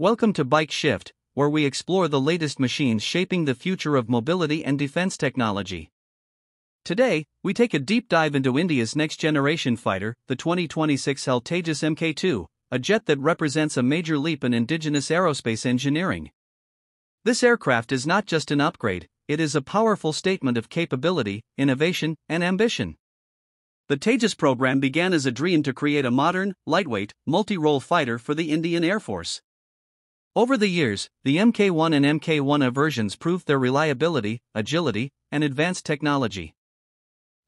Welcome to Bike Shift, where we explore the latest machines shaping the future of mobility and defense technology. Today, we take a deep dive into India's next generation fighter, the 2026 HAL Tejas Mk 2, a jet that represents a major leap in indigenous aerospace engineering. This aircraft is not just an upgrade, it is a powerful statement of capability, innovation, and ambition. The Tejas program began as a dream to create a modern, lightweight, multi role fighter for the Indian Air Force. Over the years, the Mk1 and Mk1A versions proved their reliability, agility, and advanced technology.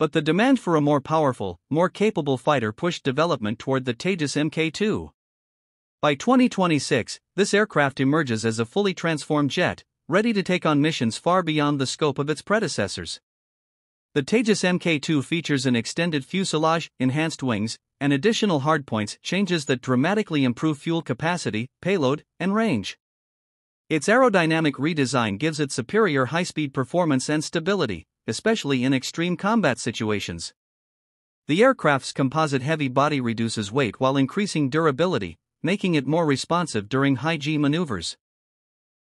But the demand for a more powerful, more capable fighter pushed development toward the Tejas Mk2. By 2026, this aircraft emerges as a fully transformed jet, ready to take on missions far beyond the scope of its predecessors. The Tejas Mk2 features an extended fuselage, enhanced wings, and additional hardpoints changes that dramatically improve fuel capacity, payload, and range. Its aerodynamic redesign gives it superior high speed performance and stability, especially in extreme combat situations. The aircraft's composite heavy body reduces weight while increasing durability, making it more responsive during high G maneuvers.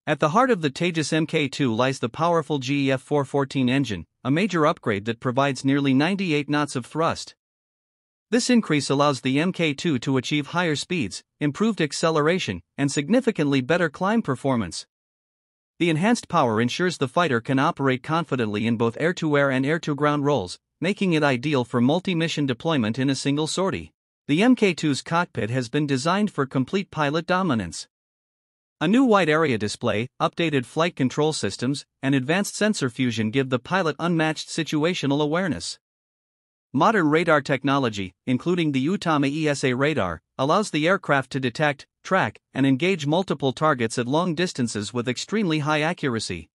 At the heart of the Tejas Mk2 lies the powerful GE F414 engine, a major upgrade that provides nearly 98 knots of thrust. This increase allows the Mk2 to achieve higher speeds, improved acceleration, and significantly better climb performance. The enhanced power ensures the fighter can operate confidently in both air to air and air to ground roles, making it ideal for multi mission deployment in a single sortie. The Mk2's cockpit has been designed for complete pilot dominance. A new wide area display, updated flight control systems, and advanced sensor fusion give the pilot unmatched situational awareness. Modern radar technology, including the Uttam AESA radar, allows the aircraft to detect, track, and engage multiple targets at long distances with extremely high accuracy.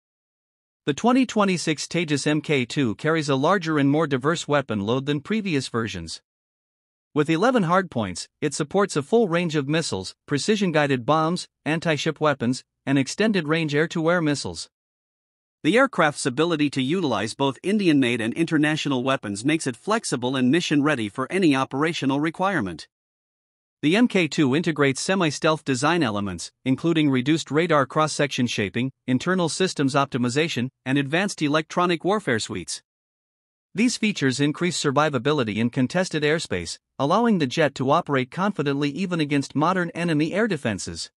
The 2026 Tejas Mk2 carries a larger and more diverse weapon load than previous versions. With 11 hardpoints, it supports a full range of missiles, precision guided bombs, anti ship weapons, and extended range air to air missiles. The aircraft's ability to utilize both Indian made and international weapons makes it flexible and mission ready for any operational requirement. The Mk 2 integrates semi stealth design elements, including reduced radar cross section shaping, internal systems optimization, and advanced electronic warfare suites. These features increase survivability in contested airspace, allowing the jet to operate confidently even against modern enemy air defenses.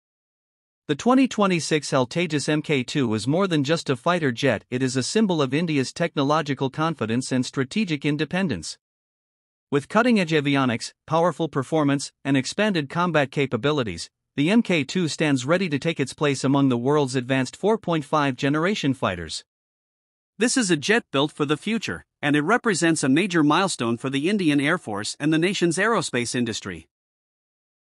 The 2026 HAL Tejas Mk2 is more than just a fighter jet, it is a symbol of India's technological confidence and strategic independence. With cutting edge avionics, powerful performance, and expanded combat capabilities, the Mk2 stands ready to take its place among the world's advanced 4.5 generation fighters. This is a jet built for the future and it represents a major milestone for the Indian Air Force and the nation's aerospace industry.